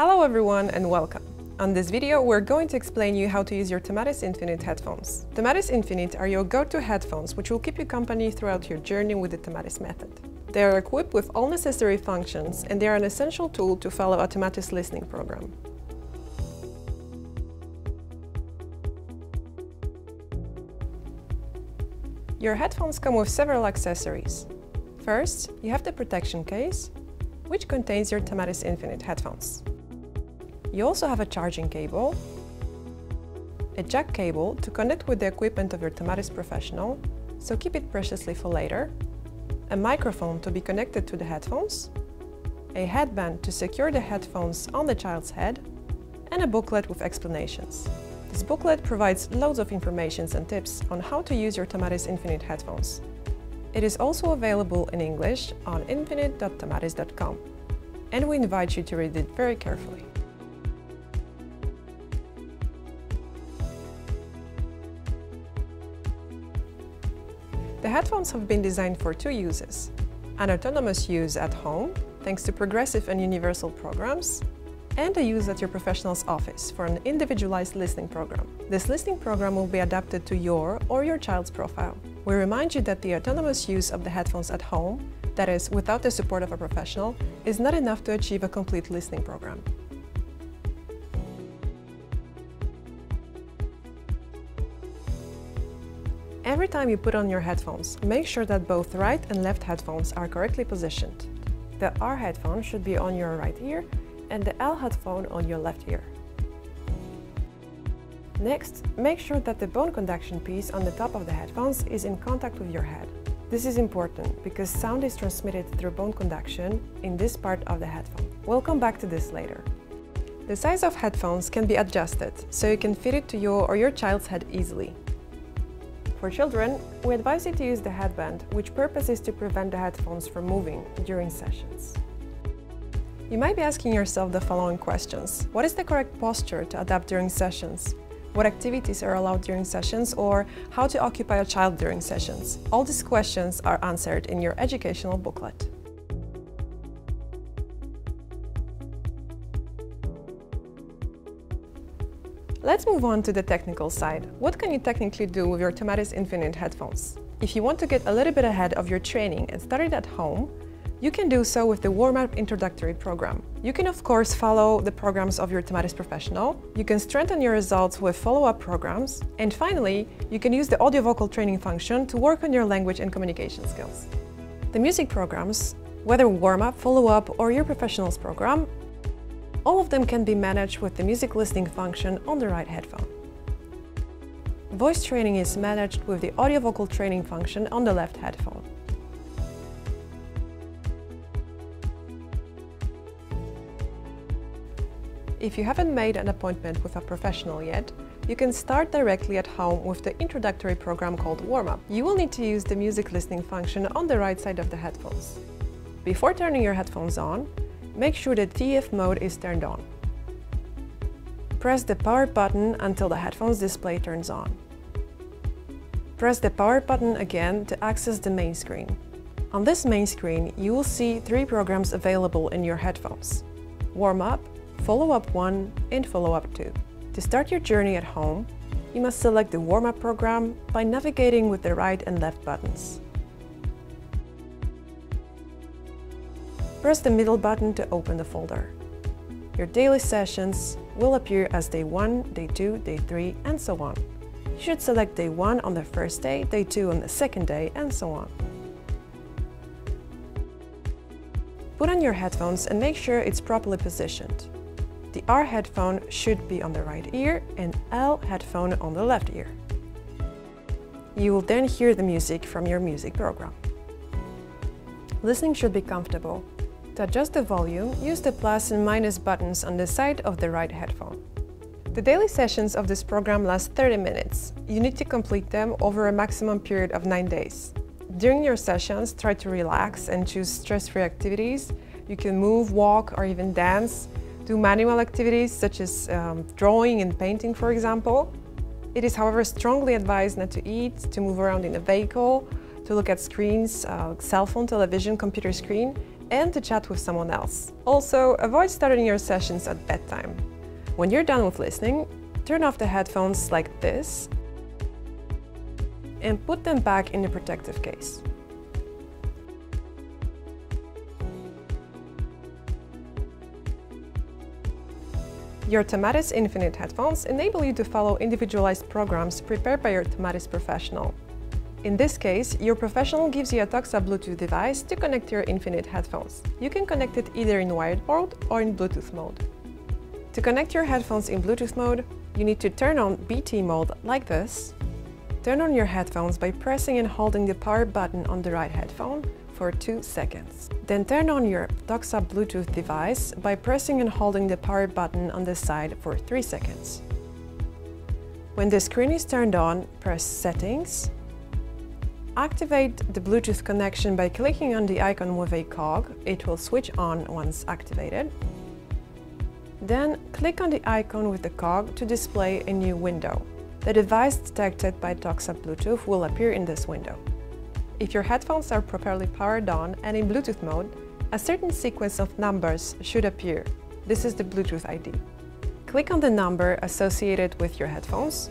Hello everyone and welcome. On this video, we're going to explain you how to use your Tomatis Infinite headphones. Tomatis Infinite are your go-to headphones which will keep you company throughout your journey with the Tomatis method. They are equipped with all necessary functions and they are an essential tool to follow a Tomatis listening program. Your headphones come with several accessories. First, you have the protection case, which contains your Tomatis Infinite headphones. You also have a charging cable, a jack cable to connect with the equipment of your Tomatis Professional, so keep it preciously for later, a microphone to be connected to the headphones, a headband to secure the headphones on the child's head, and a booklet with explanations. This booklet provides loads of information and tips on how to use your Tomatis Infinite headphones. It is also available in English on infinite.tomatis.com, and we invite you to read it very carefully. The headphones have been designed for two uses. An autonomous use at home, thanks to progressive and universal programs, and a use at your professional's office for an individualized listening program. This listening program will be adapted to your or your child's profile. We remind you that the autonomous use of the headphones at home, that is, without the support of a professional, is not enough to achieve a complete listening program. Every time you put on your headphones, make sure that both right and left headphones are correctly positioned. The R headphone should be on your right ear and the L headphone on your left ear. Next, make sure that the bone conduction piece on the top of the headphones is in contact with your head. This is important because sound is transmitted through bone conduction in this part of the headphone. We'll come back to this later. The size of headphones can be adjusted, so you can fit it to your or your child's head easily. For children, we advise you to use the headband, which purpose is to prevent the headphones from moving during sessions. You might be asking yourself the following questions. What is the correct posture to adapt during sessions? What activities are allowed during sessions or how to occupy a child during sessions? All these questions are answered in your educational booklet. Let's move on to the technical side. What can you technically do with your Tomatis Infinite headphones? If you want to get a little bit ahead of your training and start it at home, you can do so with the warm-up introductory program. You can of course follow the programs of your Tomatis Professional, you can strengthen your results with follow-up programs, and finally, you can use the audio-vocal training function to work on your language and communication skills. The music programs, whether warm-up, follow-up or your professionals program, all of them can be managed with the music listening function on the right headphone. Voice training is managed with the audio vocal training function on the left headphone. If you haven't made an appointment with a professional yet, you can start directly at home with the introductory program called Warm Up. You will need to use the music listening function on the right side of the headphones. Before turning your headphones on, make sure the TF mode is turned on. Press the power button until the headphones display turns on. Press the power button again to access the main screen. On this main screen, you will see three programs available in your headphones. Warm Up, Follow Up 1 and Follow Up 2. To start your journey at home, you must select the Warm Up program by navigating with the right and left buttons. Press the middle button to open the folder. Your daily sessions will appear as day 1, day 2, day 3, and so on. You should select day 1 on the first day, day 2 on the second day, and so on. Put on your headphones and make sure it's properly positioned. The R headphone should be on the right ear and L headphone on the left ear. You will then hear the music from your music program. Listening should be comfortable, to adjust the volume, use the plus and minus buttons on the side of the right headphone. The daily sessions of this program last 30 minutes. You need to complete them over a maximum period of 9 days. During your sessions, try to relax and choose stress-free activities. You can move, walk, or even dance. Do manual activities such as um, drawing and painting, for example. It is, however, strongly advised not to eat, to move around in a vehicle, to look at screens, uh, cell phone, television, computer screen, and to chat with someone else. Also, avoid starting your sessions at bedtime. When you're done with listening, turn off the headphones like this and put them back in the protective case. Your Tomatis Infinite headphones enable you to follow individualized programs prepared by your Tomatis professional. In this case, your professional gives you a Toxa Bluetooth device to connect your Infinite headphones. You can connect it either in wired mode or in Bluetooth mode. To connect your headphones in Bluetooth mode, you need to turn on BT mode like this, turn on your headphones by pressing and holding the power button on the right headphone, for 2 seconds. Then turn on your Toxa Bluetooth device by pressing and holding the power button on the side for 3 seconds. When the screen is turned on, press Settings. Activate the Bluetooth connection by clicking on the icon with a cog. It will switch on once activated. Then click on the icon with the cog to display a new window. The device detected by Toxa Bluetooth will appear in this window. If your headphones are properly powered on and in Bluetooth mode, a certain sequence of numbers should appear. This is the Bluetooth ID. Click on the number associated with your headphones.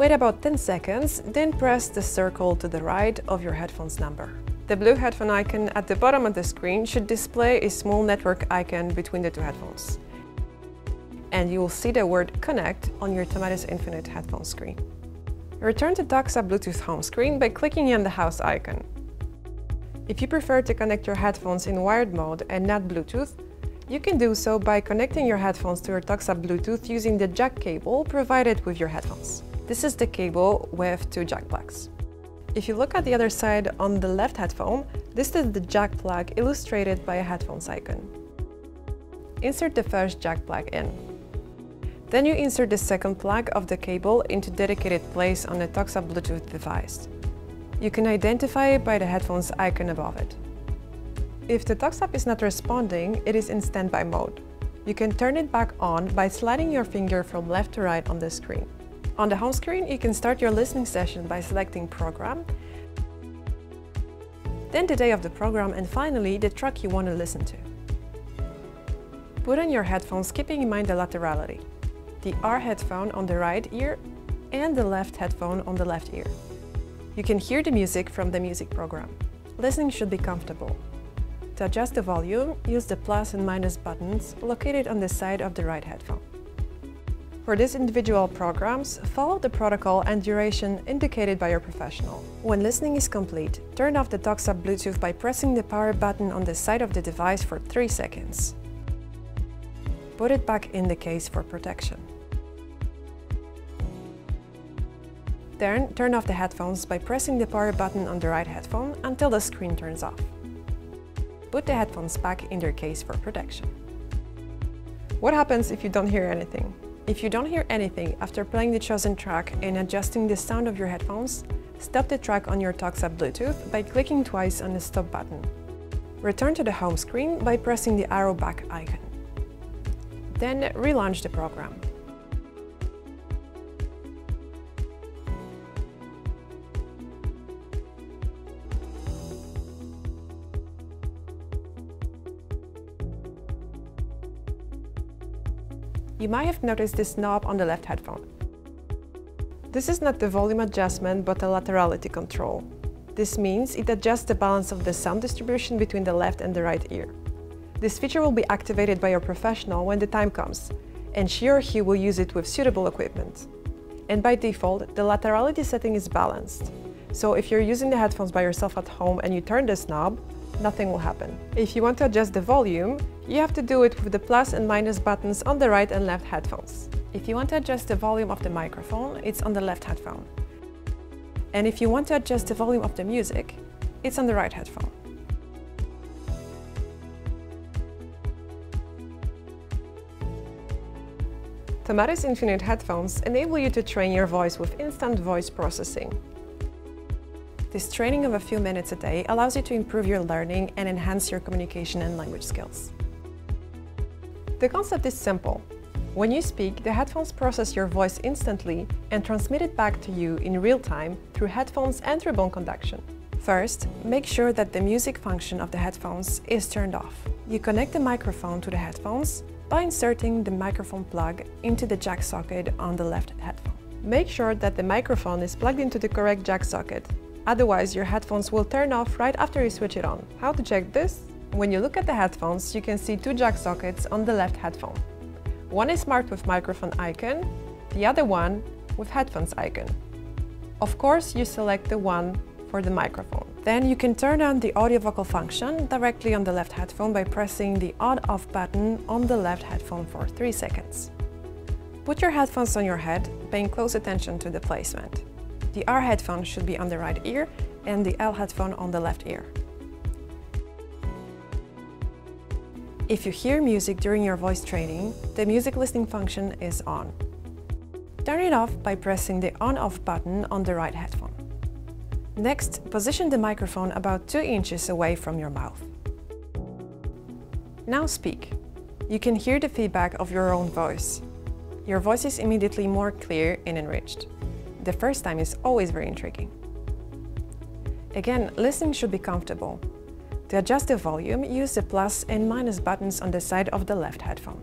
Wait about 10 seconds, then press the circle to the right of your headphones number. The blue headphone icon at the bottom of the screen should display a small network icon between the two headphones. And you will see the word Connect on your Tomatis Infinite headphone screen. Return to Toxa Bluetooth home screen by clicking on the house icon. If you prefer to connect your headphones in wired mode and not Bluetooth, you can do so by connecting your headphones to your Toxa Bluetooth using the jack cable provided with your headphones. This is the cable with two jack plugs. If you look at the other side on the left headphone, this is the jack plug illustrated by a headphones icon. Insert the first jack plug in. Then you insert the second plug of the cable into dedicated place on the Toxa Bluetooth device. You can identify it by the headphones icon above it. If the Toxa is not responding, it is in standby mode. You can turn it back on by sliding your finger from left to right on the screen. On the home screen, you can start your listening session by selecting Program, then the day of the program, and finally the track you want to listen to. Put on your headphones, keeping in mind the laterality the R headphone on the right ear and the left headphone on the left ear. You can hear the music from the music program. Listening should be comfortable. To adjust the volume, use the plus and minus buttons located on the side of the right headphone. For these individual programs, follow the protocol and duration indicated by your professional. When listening is complete, turn off the Toxa Bluetooth by pressing the power button on the side of the device for 3 seconds. Put it back in the case for protection. Then turn off the headphones by pressing the power button on the right headphone until the screen turns off. Put the headphones back in their case for protection. What happens if you don't hear anything? If you don't hear anything after playing the chosen track and adjusting the sound of your headphones, stop the track on your Toxa Bluetooth by clicking twice on the stop button. Return to the home screen by pressing the arrow back icon. Then relaunch the program. You might have noticed this knob on the left headphone. This is not the volume adjustment, but a laterality control. This means it adjusts the balance of the sound distribution between the left and the right ear. This feature will be activated by your professional when the time comes, and she or he will use it with suitable equipment. And by default, the laterality setting is balanced. So if you're using the headphones by yourself at home and you turn this knob, nothing will happen. If you want to adjust the volume, you have to do it with the plus and minus buttons on the right and left headphones. If you want to adjust the volume of the microphone, it's on the left headphone. And if you want to adjust the volume of the music, it's on the right headphone. Tomatis Infinite headphones enable you to train your voice with instant voice processing. This training of a few minutes a day allows you to improve your learning and enhance your communication and language skills. The concept is simple. When you speak, the headphones process your voice instantly and transmit it back to you in real time through headphones and through bone conduction. First, make sure that the music function of the headphones is turned off. You connect the microphone to the headphones by inserting the microphone plug into the jack socket on the left headphone. Make sure that the microphone is plugged into the correct jack socket, otherwise your headphones will turn off right after you switch it on. How to check this? When you look at the headphones, you can see two jack sockets on the left headphone. One is marked with microphone icon, the other one with headphones icon. Of course, you select the one for the microphone. Then you can turn on the audio vocal function directly on the left headphone by pressing the on-off button on the left headphone for 3 seconds. Put your headphones on your head, paying close attention to the placement. The R headphone should be on the right ear and the L headphone on the left ear. If you hear music during your voice training, the music listening function is on. Turn it off by pressing the on-off button on the right headphone. Next, position the microphone about 2 inches away from your mouth. Now speak. You can hear the feedback of your own voice. Your voice is immediately more clear and enriched. The first time is always very intriguing. Again, listening should be comfortable. To adjust the volume, use the plus and minus buttons on the side of the left headphone.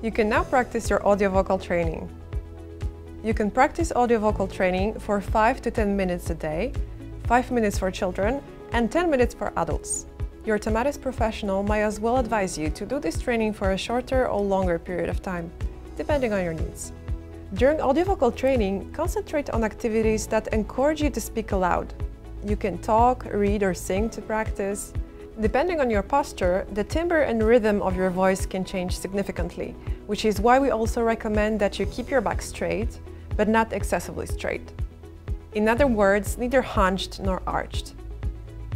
You can now practice your audio vocal training. You can practice audio vocal training for 5 to 10 minutes a day, 5 minutes for children, and 10 minutes for adults. Your Tomatis professional might as well advise you to do this training for a shorter or longer period of time, depending on your needs. During audio vocal training, concentrate on activities that encourage you to speak aloud. You can talk, read or sing to practice. Depending on your posture, the timbre and rhythm of your voice can change significantly, which is why we also recommend that you keep your back straight, but not excessively straight. In other words, neither hunched nor arched.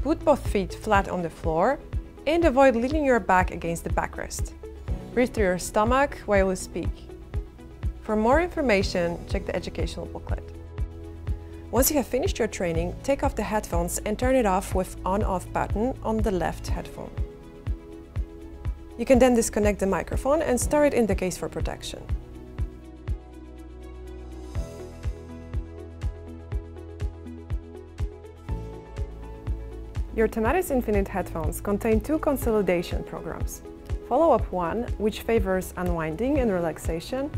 Put both feet flat on the floor and avoid leaning your back against the backrest. Breathe through your stomach while you speak. For more information, check the educational booklet. Once you have finished your training, take off the headphones and turn it off with on-off button on the left headphone. You can then disconnect the microphone and store it in the case for protection. Your Tomatis Infinite headphones contain two consolidation programs. Follow-up 1, which favors unwinding and relaxation,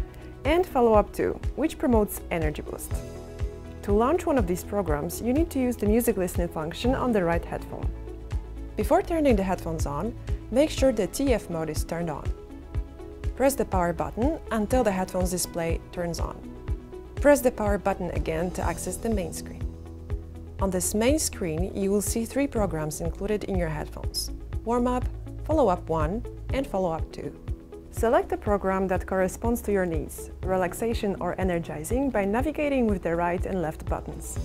and Follow-up 2, which promotes energy boost. To launch one of these programs, you need to use the music listening function on the right headphone. Before turning the headphones on, make sure the TF mode is turned on. Press the power button until the headphones display turns on. Press the power button again to access the main screen. On this main screen, you will see three programs included in your headphones. Warm-up, Follow-up 1 and Follow-up 2. Select the program that corresponds to your needs, relaxation or energizing, by navigating with the right and left buttons.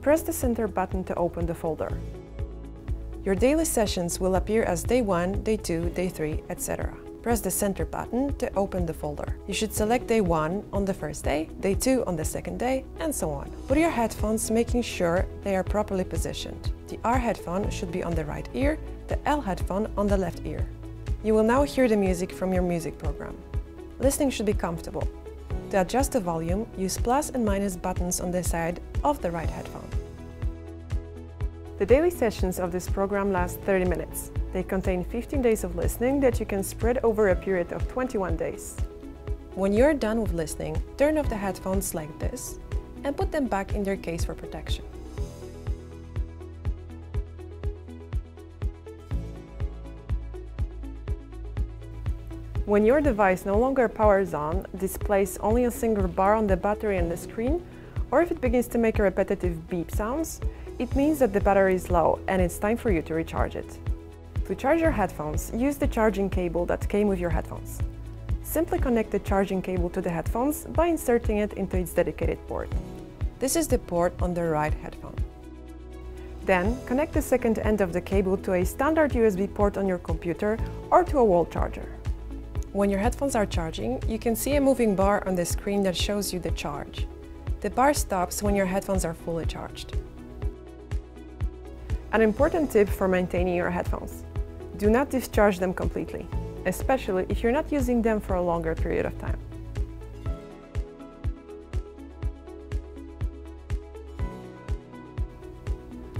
Press the center button to open the folder. Your daily sessions will appear as Day 1, Day 2, Day 3, etc. Press the center button to open the folder. You should select day 1 on the first day, day 2 on the second day, and so on. Put your headphones making sure they are properly positioned. The R headphone should be on the right ear, the L headphone on the left ear. You will now hear the music from your music program. Listening should be comfortable. To adjust the volume, use plus and minus buttons on the side of the right headphone. The daily sessions of this program last 30 minutes. They contain 15 days of listening that you can spread over a period of 21 days. When you're done with listening, turn off the headphones like this and put them back in their case for protection. When your device no longer powers on, displays only a single bar on the battery and the screen, or if it begins to make a repetitive beep sounds, it means that the battery is low and it's time for you to recharge it. To charge your headphones, use the charging cable that came with your headphones. Simply connect the charging cable to the headphones by inserting it into its dedicated port. This is the port on the right headphone. Then, connect the second end of the cable to a standard USB port on your computer or to a wall charger. When your headphones are charging, you can see a moving bar on the screen that shows you the charge. The bar stops when your headphones are fully charged. An important tip for maintaining your headphones. Do not discharge them completely, especially if you're not using them for a longer period of time.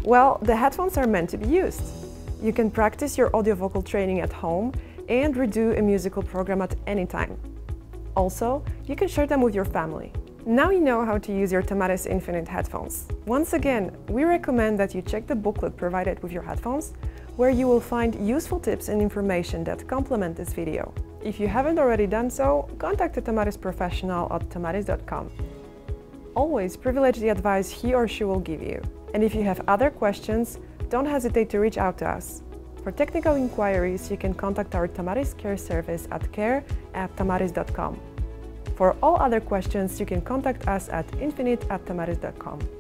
Well, the headphones are meant to be used. You can practice your audio-vocal training at home and redo a musical program at any time. Also, you can share them with your family. Now you know how to use your Tomatis Infinite headphones. Once again, we recommend that you check the booklet provided with your headphones, where you will find useful tips and information that complement this video. If you haven't already done so, contact a Tomatis professional at tomatis.com. Always privilege the advice he or she will give you. And if you have other questions, don't hesitate to reach out to us. For technical inquiries, you can contact our Tomatis Care service at care at tomatis.com. For all other questions, you can contact us at infinite at tomatis.com.